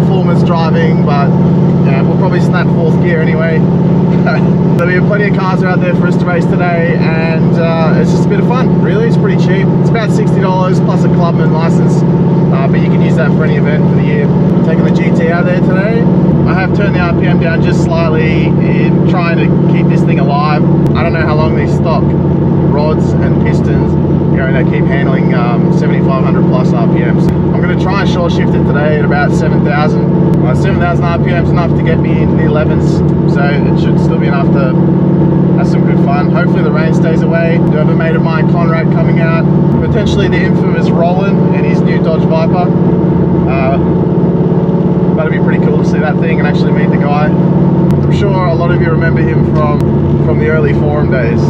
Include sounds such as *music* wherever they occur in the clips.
performance driving, but know, we'll probably snap fourth gear anyway. *laughs* There'll be plenty of cars out there for us to race today, and uh, it's just a bit of fun. Really, it's pretty cheap. It's about sixty dollars plus a clubman license, uh, but you can use that for any event for the year. taking the GT out there today. I have turned the RPM down just slightly in trying to keep this thing alive. I don't know how long these stock rods and pistons know they keep handling um, 7500 plus rpms i'm going to try and short shift it today at about 7000 uh, 7000 rpms enough to get me into the 11s so it should still be enough to have some good fun. Hopefully the rain stays away. Do have a mate of mine conrad coming out. Potentially the infamous roland and his new dodge viper. Uh, that'd be pretty cool to see that thing and actually meet the guy. I'm sure a lot of you remember him from from the early forum days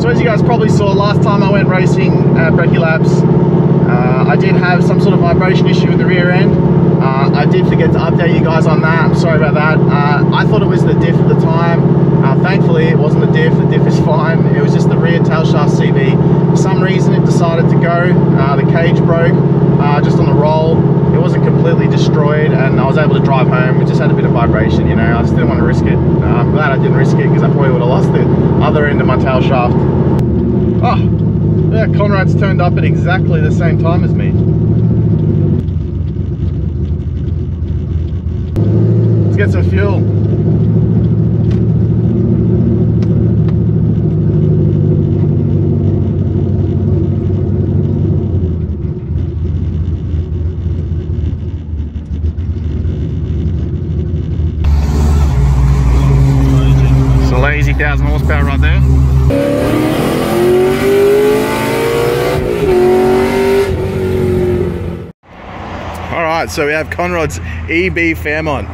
so as you guys probably saw last time I went racing at Brekkie Labs, uh, I did have some sort of vibration issue with the rear end. Uh, I did forget to update you guys on that, I'm sorry about that. Uh, I thought it was the diff at the time. Uh, thankfully it wasn't the diff, the diff is fine. It was just the rear tail shaft CV. For some reason it decided to go, uh, the cage broke uh, just on the roll. Completely destroyed and I was able to drive home. It just had a bit of vibration, you know, I just didn't want to risk it. I'm glad I didn't risk it because I probably would have lost the other end of my tail shaft. Oh, yeah, Conrad's turned up at exactly the same time as me. Let's get some fuel. It's a lazy thousand horsepower right there. Right, so we have Conrad's EB Fairmont.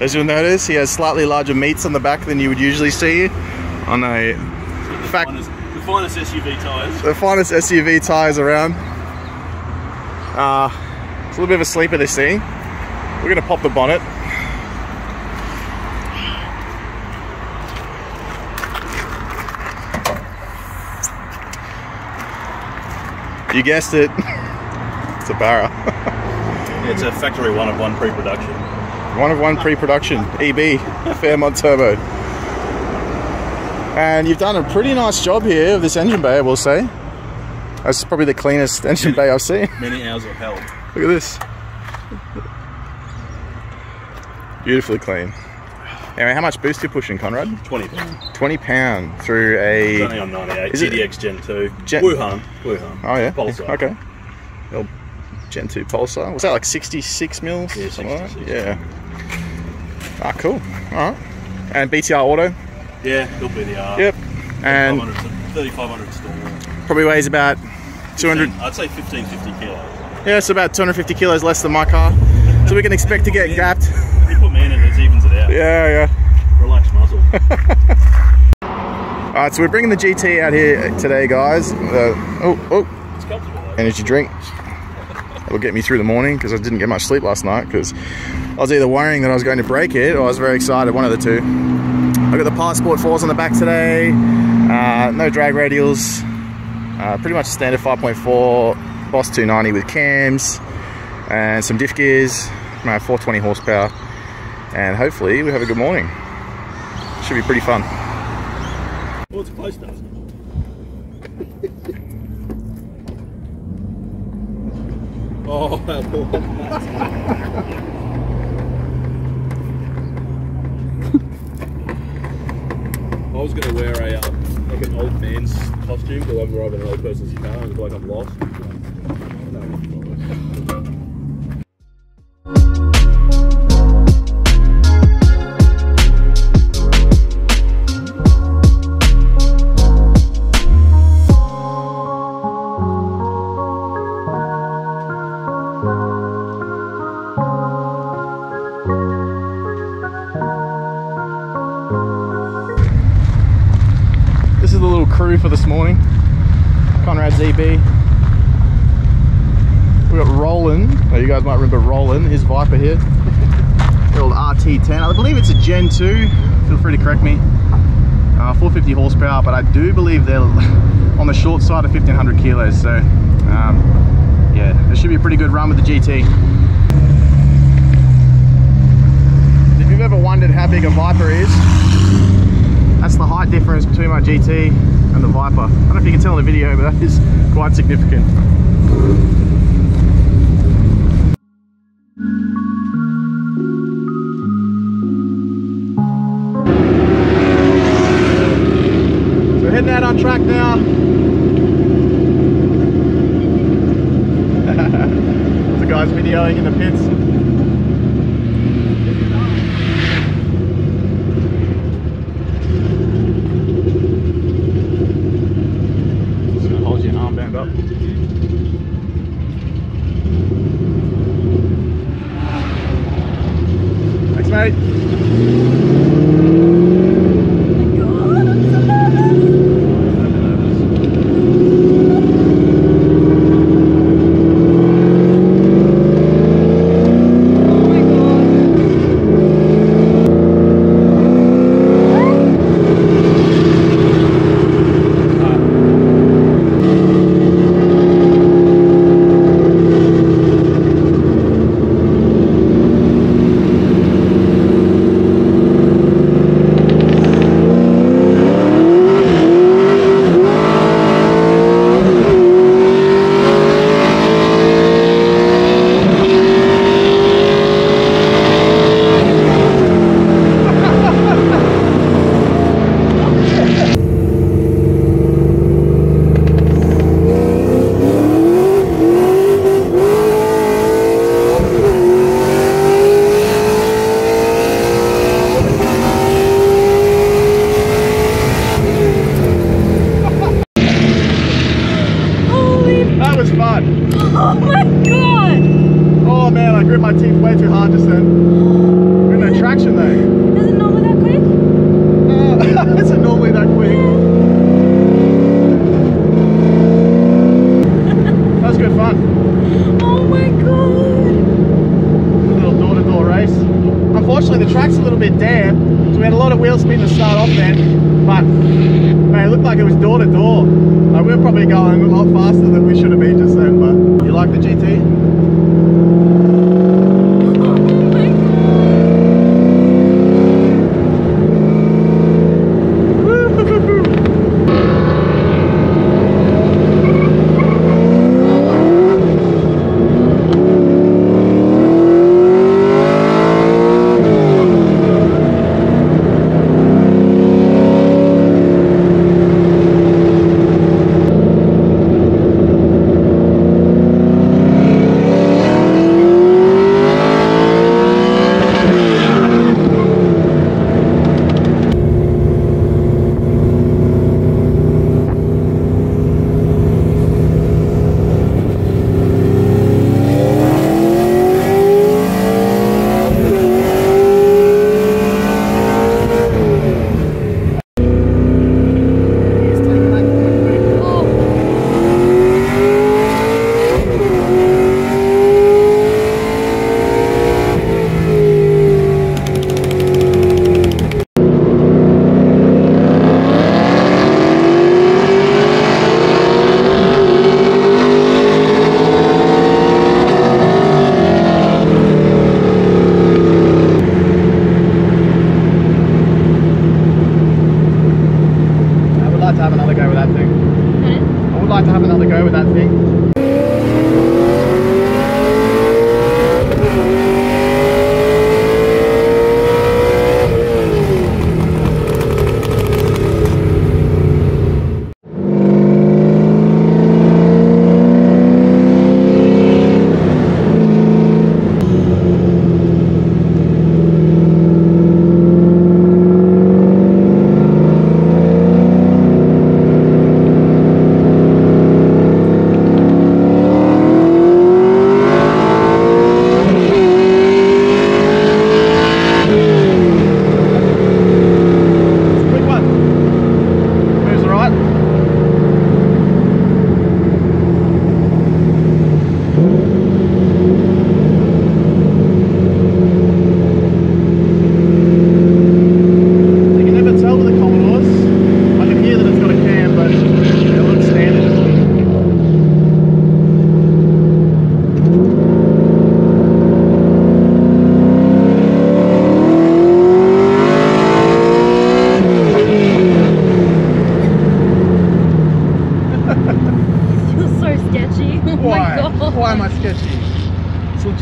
As you'll notice, he has slightly larger meats on the back than you would usually see on a fact, Finest, the finest SUV tyres. the finest SUV tires around. Uh, it's a little bit of a sleeper this thing. We're gonna pop the bonnet. You guessed it. *laughs* it's a Barra. It's a factory one of one pre-production. One of one pre-production EB Fairmont Turbo. And you've done a pretty nice job here of this engine bay, I will say. That's probably the cleanest engine bay I've seen. Many hours of hell. Look at this. Beautifully clean. Anyway, how much boost you pushing, Conrad? 20 pounds. 20 pound through a. It's only on 98. Is Gen 2. Gen- Wuhan. Wuhan. Oh yeah. Pulsar. Okay. Little Gen 2 Pulsar. Was that like 66 mils? Yeah, Something like Yeah. Ah, cool. All right. And BTR Auto. Yeah, he'll be the R. Yep. And 3500 stall. probably weighs about 200. I'd say 1550 kilos. Yeah, it's about 250 kilos less than my car. So we can expect to get gapped. You put me in and it evens it out. *laughs* Yeah, yeah. Relax muscle. *laughs* All right, so we're bringing the GT out here today, guys. Uh, oh, oh, it's comfortable though. energy drink. It'll get me through the morning because I didn't get much sleep last night because I was either worrying that I was going to break it or I was very excited, one of the two. I've got the Pilot Sport 4s on the back today, uh, no drag radials, uh, pretty much standard 5.4 Boss 290 with cams and some diff gears, uh, 420 horsepower, and hopefully we have a good morning. Should be pretty fun. Well, it's close enough. Oh, *laughs* I was going to wear a uh, like an old man's costume, go over over an old person's car and look like I'm lost. do believe they're *laughs* on the short side of 1500 kilos. So um, yeah, it should be a pretty good run with the GT. If you've ever wondered how big a Viper is, that's the height difference between my GT and the Viper. I don't know if you can tell in the video, but that is quite significant. moving on.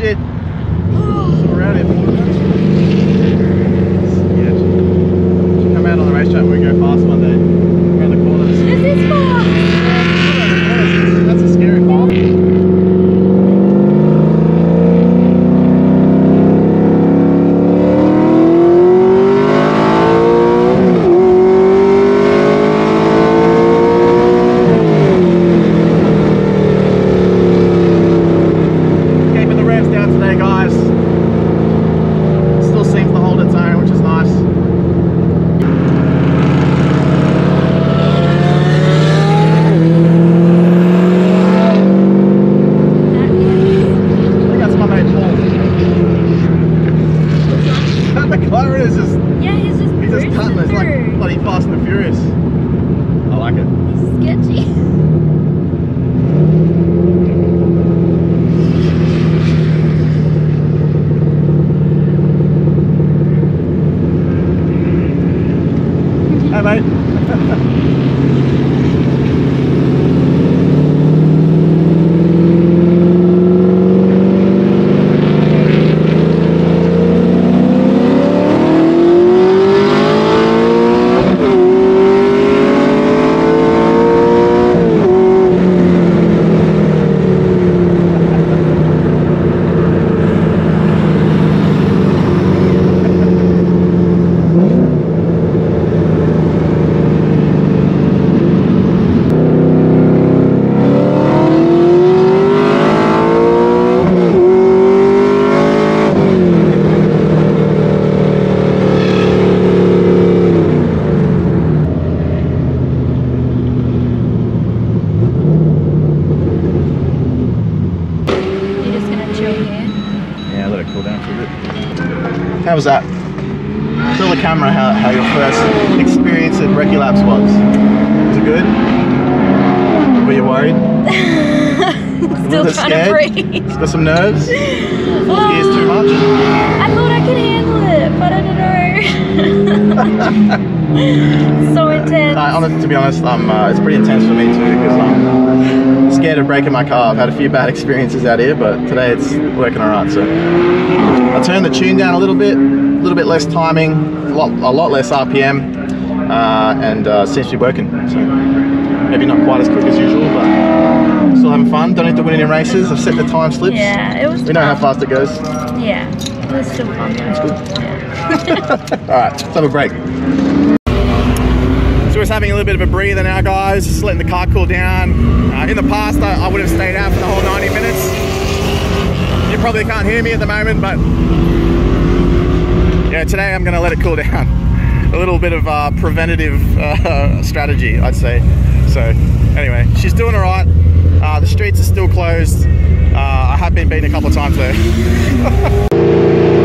It's first experience at Recce Labs was. Was it good? Were you worried? *laughs* Still trying scared? to breathe. Got some nerves? Oh, too much? I thought I could handle it, but I don't know. *laughs* so intense. No, honest, to be honest, um, uh, it's pretty intense for me too because I'm scared of breaking my car. I've had a few bad *laughs* experiences out here, but today it's working alright. So I turned the tune down a little bit, little bit less timing, a lot, a lot less RPM, uh, and uh, seems to be working. So maybe not quite as quick as usual, but still having fun. Don't need to win any races. I've set the time slips. yeah, it was We know how fast it goes. Yeah, it was still fun. It's good. Yeah. *laughs* Alright, let's have a break. So we're just having a little bit of a breather now, guys. Just letting the car cool down. Uh, in the past, I, I would have stayed out for the whole 90 minutes. You probably can't hear me at the moment, but yeah, today I'm going to let it cool *laughs* down. A little bit of uh, preventative uh, *laughs* strategy, I'd say. So anyway, she's doing all right. Uh, the streets are still closed. Uh, I have been beaten a couple of times though. *laughs*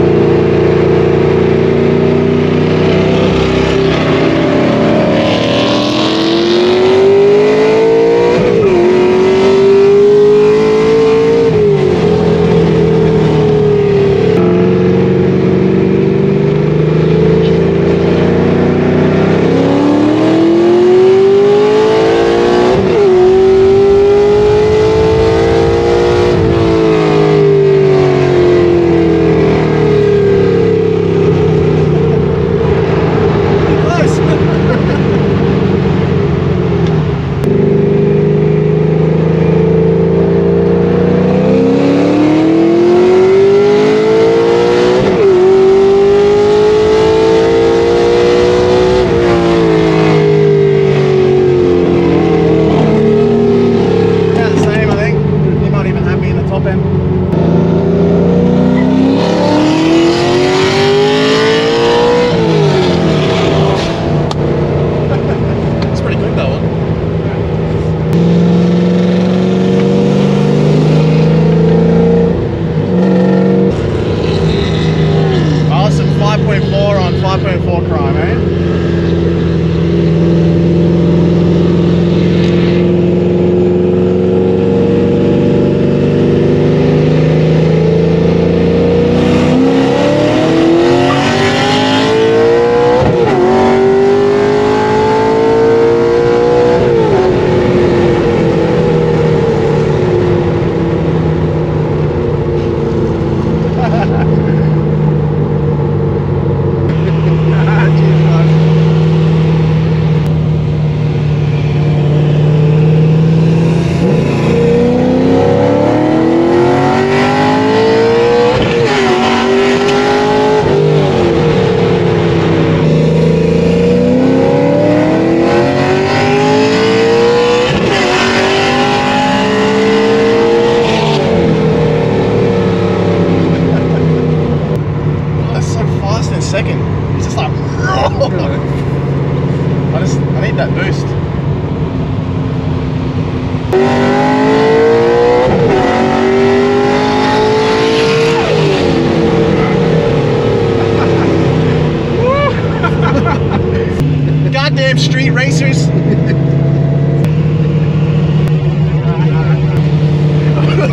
Championship Street Racers. *laughs*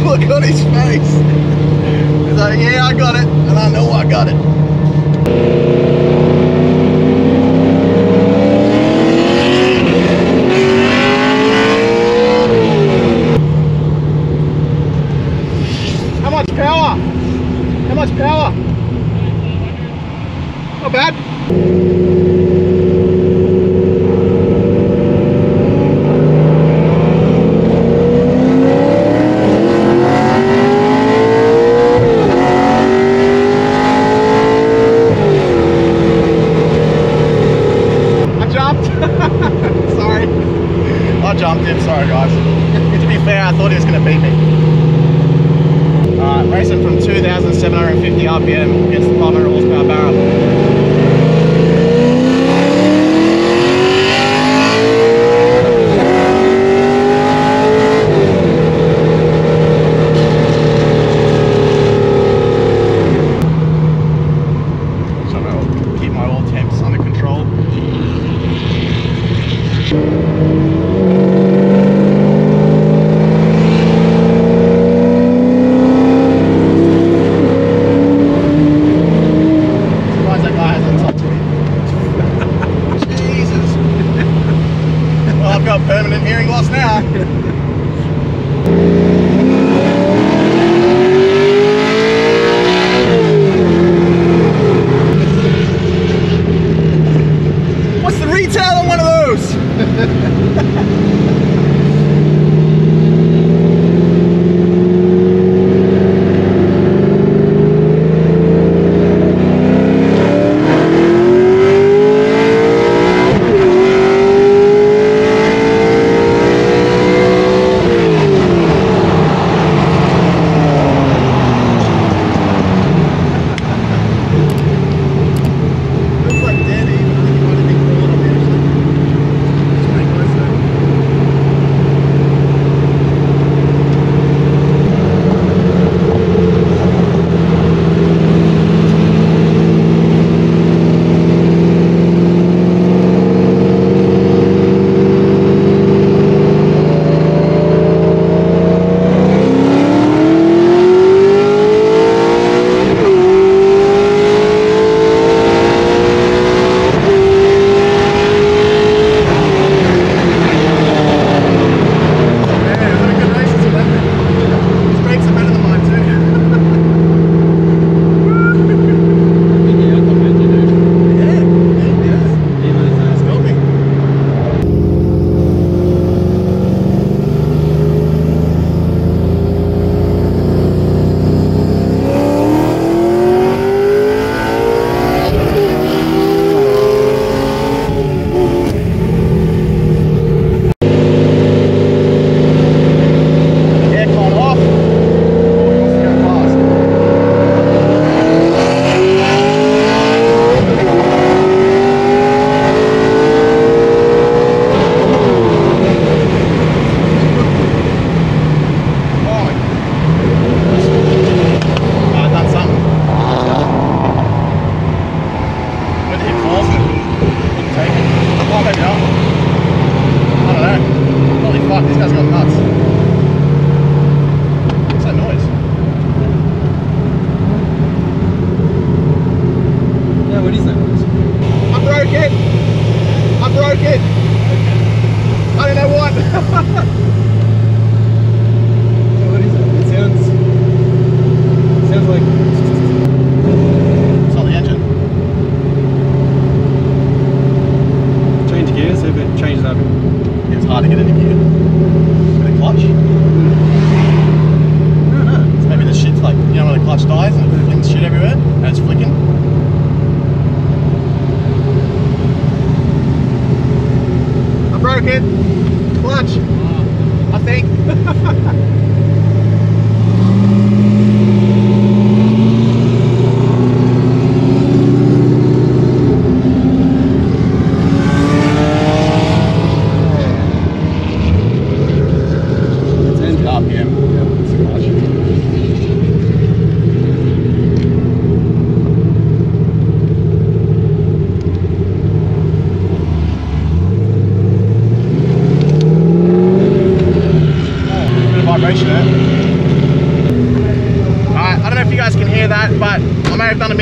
Look on his face. He's like, yeah, I got it, and I know I got it. sorry guys. *laughs* to be fair, I thought he was going to beat me. Uh, racing from 2,750 RPM against the 500 horsepower Barra. having an hearing loss now.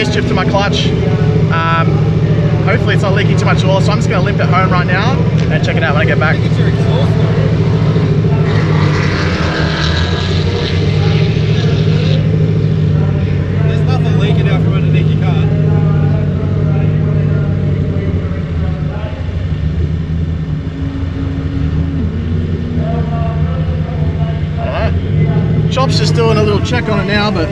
Mischief to my clutch. Um, hopefully it's not leaking too much oil, so I'm just gonna limp it home right now and check it out when I get back. I think it's your exhaust though. There's nothing leaking out from underneath your car. I don't know. Chop's just doing a little check on it now, but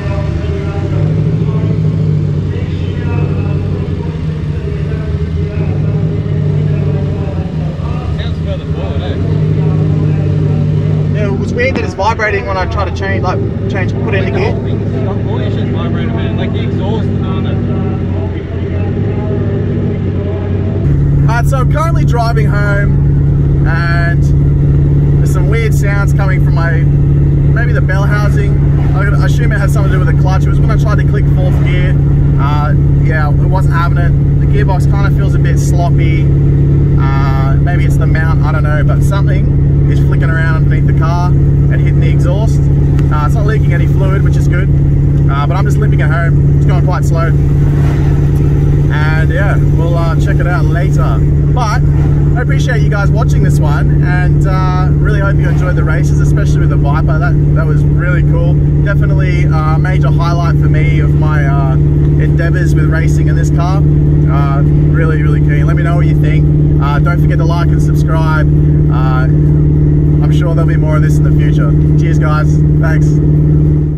Sounds further forward, eh? yeah, it was weird that it's vibrating when I try to change, like change, put in the gear. the whole vibrating, man. Like the exhaust on it. Alright, so I'm currently driving home and there's some weird sounds coming from my, maybe the bell housing. I I assume it has something to do with the clutch. It was when I tried to click fourth gear. Uh, yeah, it wasn't having it. The gearbox kind of feels a bit sloppy. Uh, maybe it's the mount, I don't know, but something is flicking around underneath the car and hitting the exhaust. Uh, it's not leaking any fluid, which is good. Uh, but I'm just limping it home. It's going quite slow and yeah we'll uh, check it out later but I appreciate you guys watching this one and uh, really hope you enjoyed the races especially with the Viper that that was really cool definitely a major highlight for me of my with racing in this car. Uh, really really keen. Let me know what you think. Uh, don't forget to like and subscribe. Uh, I'm sure there'll be more of this in the future. Cheers guys. Thanks